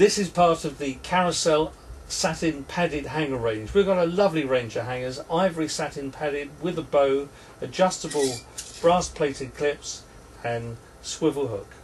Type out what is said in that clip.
This is part of the Caraselle satin padded hanger range. We've got a lovely range of hangers, ivory satin padded with a bow, adjustable brass plated clips and swivel hook.